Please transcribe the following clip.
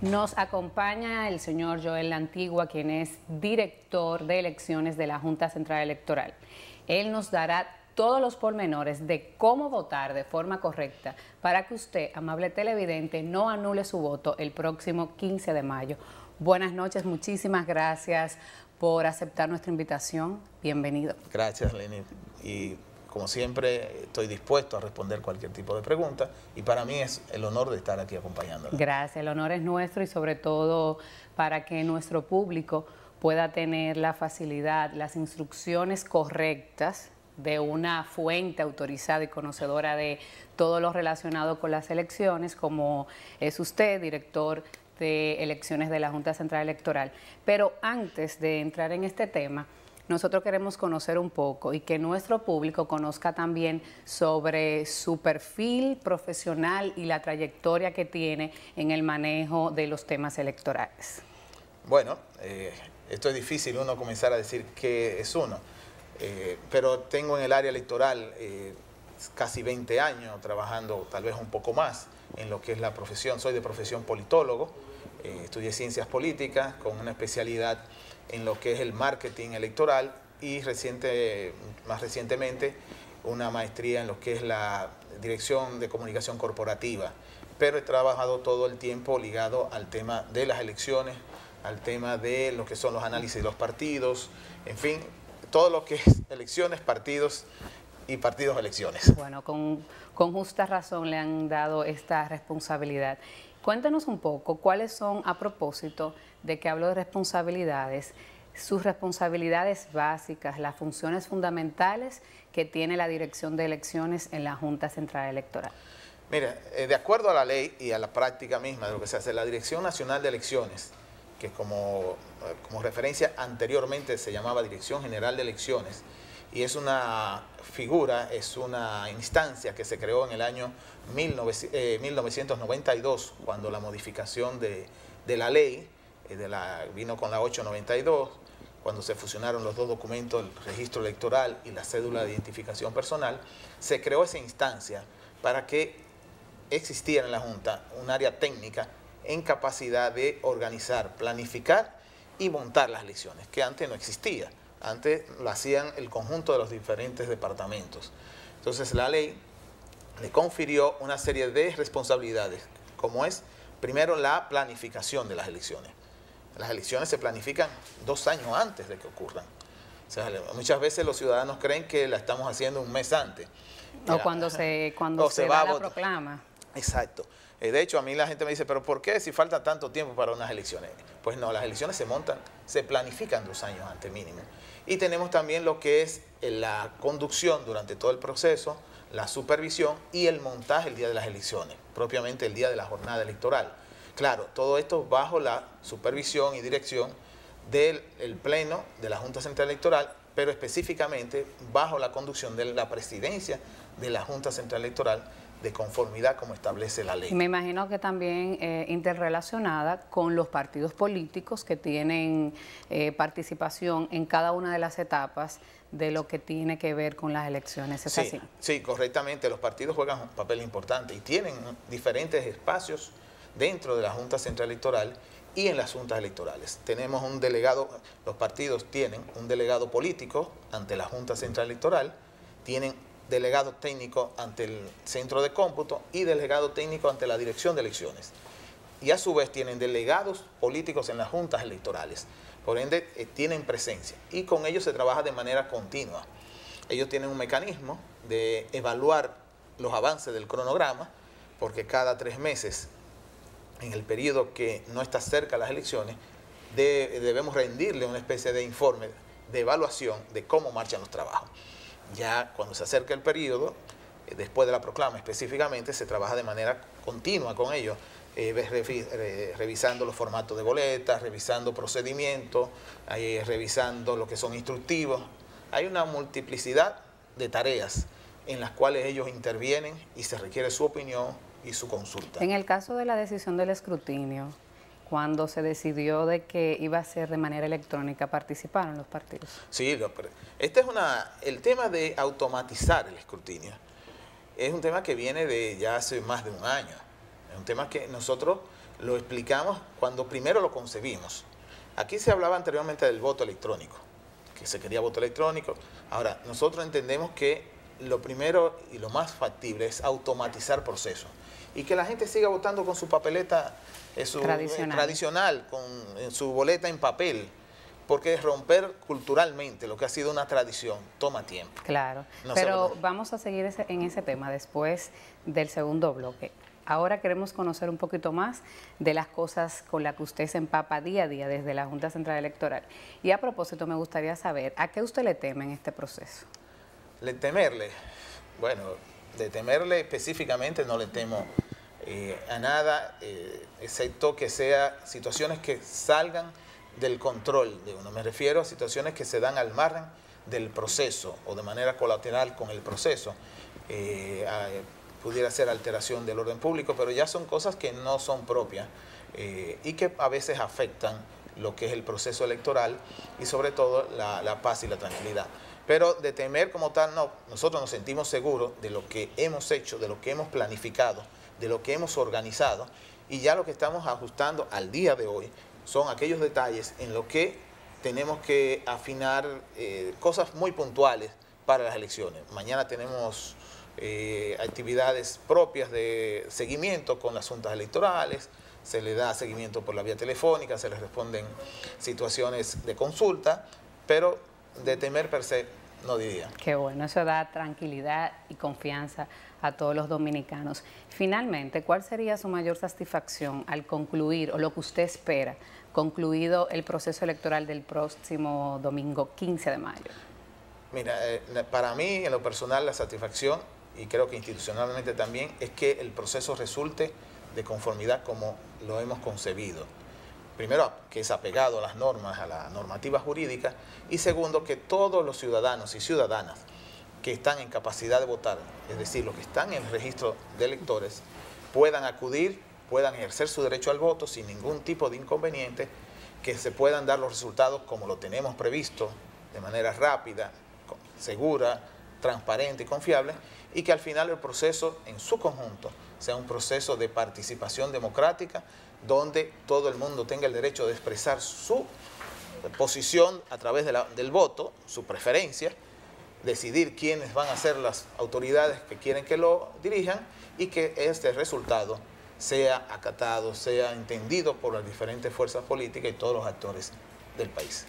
Nos acompaña el señor Joel Antigua, quien es director de elecciones de la Junta Central Electoral. Él nos dará todos los pormenores de cómo votar de forma correcta para que usted, amable televidente, no anule su voto el próximo 15 de mayo. Buenas noches, muchísimas gracias por aceptar nuestra invitación. Bienvenido. Gracias, Lenny. Y como siempre, estoy dispuesto a responder cualquier tipo de pregunta y para mí es el honor de estar aquí acompañándola. Gracias, el honor es nuestro y sobre todo para que nuestro público pueda tener la facilidad, las instrucciones correctas de una fuente autorizada y conocedora de todo lo relacionado con las elecciones, como es usted, director de elecciones de la Junta Central Electoral. Pero antes de entrar en este tema, nosotros queremos conocer un poco y que nuestro público conozca también sobre su perfil profesional y la trayectoria que tiene en el manejo de los temas electorales. Bueno, eh, esto es difícil uno comenzar a decir qué es uno, eh, pero tengo en el área electoral eh, casi 20 años trabajando, tal vez un poco más, en lo que es la profesión. Soy de profesión politólogo, estudié ciencias políticas con una especialidad en lo que es el marketing electoral y reciente, más recientemente una maestría en lo que es la dirección de comunicación corporativa. Pero he trabajado todo el tiempo ligado al tema de las elecciones, al tema de lo que son los análisis de los partidos, en fin, todo lo que es elecciones, partidos y partidos elecciones. Bueno, con, con justa razón le han dado esta responsabilidad. Cuéntenos un poco cuáles son, a propósito de que hablo de responsabilidades, sus responsabilidades básicas, las funciones fundamentales que tiene la Dirección de Elecciones en la Junta Central Electoral. Mira, eh, de acuerdo a la ley y a la práctica misma de lo que se hace, la Dirección Nacional de Elecciones, que como, eh, como referencia anteriormente se llamaba Dirección General de Elecciones, y es una figura, es una instancia que se creó en el año 1992, eh, cuando la modificación de, la ley eh, de la, vino con la 892, cuando se fusionaron los dos documentos, el registro electoral y la cédula de identificación personal, se creó esa instancia para que existiera en la Junta un área técnica en capacidad de organizar, planificar y montar las elecciones, que antes no existía. Antes lo hacían el conjunto de los diferentes departamentos. Entonces la ley le confirió una serie de responsabilidades, como es, primero, la planificación de las elecciones. Las elecciones se planifican dos años antes de que ocurran. muchas veces los ciudadanos creen que la estamos haciendo un mes antes. O cuando se, cuando se, va la proclama. Exacto. Eh, de hecho, a mí la gente me dice, pero ¿por qué si falta tanto tiempo para unas elecciones? Pues no, las elecciones se montan, se planifican dos años antes mínimo. Y tenemos también lo que es eh, la conducción durante todo el proceso, la supervisión y el montaje el día de las elecciones, propiamente el día de la jornada electoral. Claro, todo esto bajo la supervisión y dirección del Pleno de la Junta Central Electoral, pero específicamente bajo la conducción de la presidencia de la Junta Central Electoral, de conformidad como establece la ley. Me imagino que también eh, interrelacionada con los partidos políticos que tienen eh, participación en cada una de las etapas de lo que tiene que ver con las elecciones. ¿Es sí, así? Sí, correctamente. Los partidos juegan un papel importante y tienen diferentes espacios dentro de la Junta Central Electoral y en las juntas electorales. Tenemos un delegado, los partidos tienen un delegado político ante la Junta Central Electoral, tienen delegado técnico ante el centro de cómputo y delegado técnico ante la dirección de elecciones. Y a su vez tienen delegados políticos en las juntas electorales. Por ende, eh, tienen presencia y con ellos se trabaja de manera continua. Ellos tienen un mecanismo de evaluar los avances del cronograma, porque cada tres meses, en el periodo que no está cerca las elecciones, debemos rendirle una especie de informe de evaluación de cómo marchan los trabajos ya cuando se acerca el periodo, eh, después de la proclama específicamente, se trabaja de manera continua con ellos, eh, revisando los formatos de boletas, revisando procedimientos, revisando lo que son instructivos. Hay una multiplicidad de tareas en las cuales ellos intervienen y se requiere su opinión y su consulta. En el caso de la decisión del escrutinio, cuando se decidió de que iba a ser de manera electrónica, participaron los partidos. Sí, este es una, el tema de automatizar el escrutinio es un tema que viene de ya hace más de un año. Es un tema que nosotros lo explicamos cuando primero lo concebimos. Aquí se hablaba anteriormente del voto electrónico, que se quería voto electrónico. Ahora, nosotros entendemos que lo primero y lo más factible es automatizar procesos y que la gente siga votando con su papeleta eh, su, tradicional. tradicional, con su boleta en papel porque romper culturalmente lo que ha sido una tradición toma tiempo. Claro, pero vamos a seguir en ese tema después del segundo bloque. Ahora queremos conocer un poquito más de las cosas con las que usted se empapa día a día desde la Junta Central Electoral. Y a propósito, me gustaría saber, ¿a qué usted le teme en este proceso? Le temerle, bueno, de temerle específicamente no le temo eh, a nada, eh, excepto que sea situaciones que salgan del control de uno. Me refiero a situaciones que se dan al margen del proceso o de manera colateral con el proceso. Eh, pudiera ser alteración del orden público, pero ya son cosas que no son propias y que a veces afectan lo que es el proceso electoral y sobre todo la, paz y la tranquilidad. Pero de temer como tal, no, nosotros nos sentimos seguros de lo que hemos hecho, de lo que hemos planificado, de lo que hemos organizado y ya lo que estamos ajustando al día de hoy son aquellos detalles en los que tenemos que afinar eh, cosas muy puntuales para las elecciones. Mañana tenemos eh, actividades propias de seguimiento con las juntas electorales, se le da seguimiento por la vía telefónica, se les responden situaciones de consulta, pero de temer per se no diría. Qué bueno, eso da tranquilidad y confianza a todos los dominicanos. Finalmente, ¿cuál sería su mayor satisfacción al concluir o lo que usted espera concluido el proceso electoral del próximo domingo 15 de mayo? Mira, eh, para mí en lo personal la satisfacción, y creo que institucionalmente también, es que el proceso resulte de conformidad como lo hemos concebido. Primero, que es apegado a las normas, a la normativa jurídica, y segundo, que todos los ciudadanos y ciudadanas que están en capacidad de votar, es decir, los que están en el registro de electores, puedan acudir puedan ejercer su derecho al voto sin ningún tipo de inconveniente, que se puedan dar los resultados como lo tenemos previsto, de manera rápida, segura, transparente y confiable, y que al final el proceso en su conjunto sea un proceso de participación democrática, donde todo el mundo tenga el derecho de expresar su posición a través del voto, su preferencia, decidir quiénes van a ser las autoridades que quieren que lo dirijan y que este resultado sea acatado, sea entendido por las diferentes fuerzas políticas y todos los actores del país.